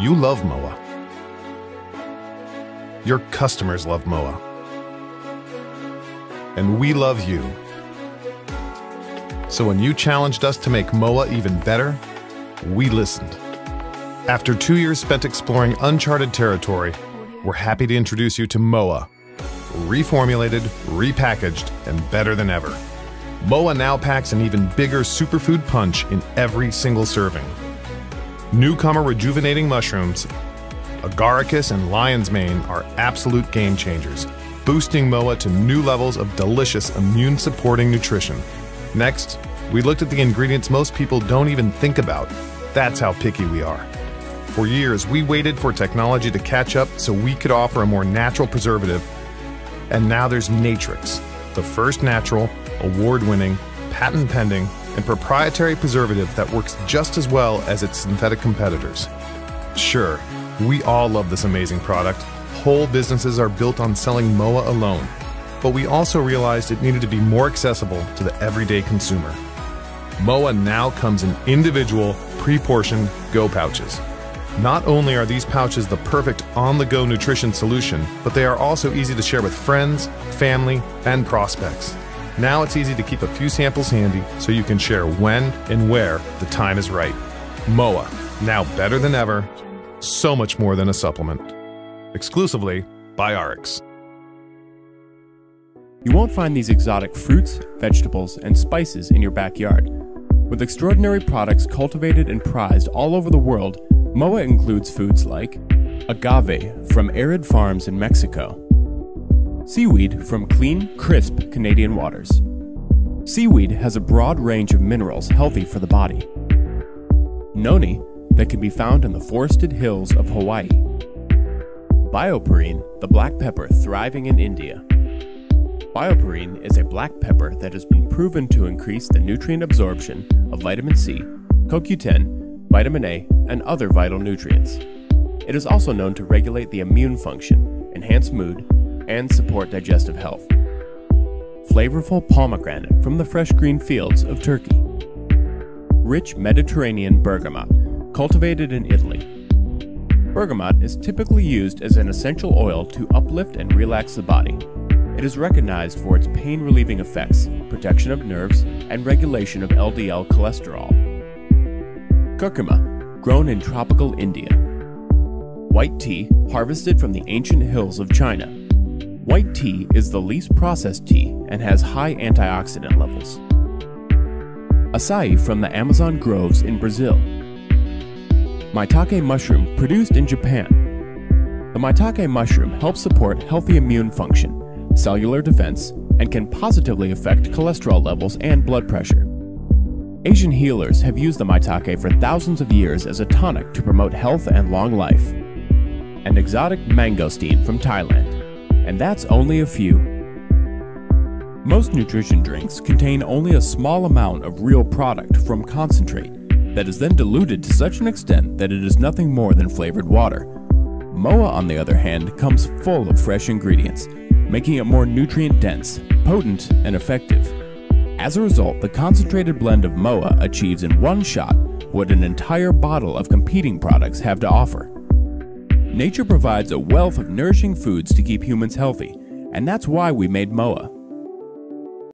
You love Moa. Your customers love Moa. And we love you. So when you challenged us to make Moa even better, we listened. After two years spent exploring uncharted territory, we're happy to introduce you to Moa. Reformulated, repackaged, and better than ever. Moa now packs an even bigger superfood punch in every single serving. Newcomer rejuvenating mushrooms, agaricus and lion's mane are absolute game changers, boosting Moa to new levels of delicious immune supporting nutrition. Next, we looked at the ingredients most people don't even think about. That's how picky we are. For years, we waited for technology to catch up so we could offer a more natural preservative. And now there's Natrix, the first natural, award winning, patent pending, and proprietary preservative that works just as well as its synthetic competitors. Sure, we all love this amazing product. Whole businesses are built on selling MOA alone. But we also realized it needed to be more accessible to the everyday consumer. MOA now comes in individual, pre portioned Go pouches. Not only are these pouches the perfect on the go nutrition solution, but they are also easy to share with friends, family, and prospects. Now it's easy to keep a few samples handy so you can share when and where the time is right. MOA, now better than ever, so much more than a supplement. Exclusively by ARIIX. You won't find these exotic fruits, vegetables, and spices in your backyard. With extraordinary products cultivated and prized all over the world, MOA includes foods like agave from arid farms in Mexico, seaweed from clean, crisp Canadian waters. Seaweed has a broad range of minerals healthy for the body. Noni that can be found in the forested hills of Hawaii. Bioperine, the black pepper thriving in India. Bioperine is a black pepper that has been proven to increase the nutrient absorption of vitamin C, CoQ10, vitamin A, and other vital nutrients. It is also known to regulate the immune function, enhance mood, and support digestive health. Flavorful pomegranate from the fresh green fields of Turkey. Rich Mediterranean bergamot, cultivated in Italy. Bergamot is typically used as an essential oil to uplift and relax the body. It is recognized for its pain relieving effects, protection of nerves, and regulation of LDL cholesterol. Curcuma, grown in tropical India. White tea, harvested from the ancient hills of China. White tea is the least processed tea and has high antioxidant levels. Acai from the Amazon groves in Brazil. Maitake mushroom produced in Japan. The maitake mushroom helps support healthy immune function cellular defense, and can positively affect cholesterol levels and blood pressure. Asian healers have used the maitake for thousands of years as a tonic to promote health and long life. An exotic mangosteen from Thailand. And that's only a few. Most nutrition drinks contain only a small amount of real product from concentrate that is then diluted to such an extent that it is nothing more than flavored water. MOA, on the other hand, comes full of fresh ingredients making it more nutrient dense, potent, and effective. As a result, the concentrated blend of MOA achieves in one shot what an entire bottle of competing products have to offer. Nature provides a wealth of nourishing foods to keep humans healthy, and that's why we made MOA.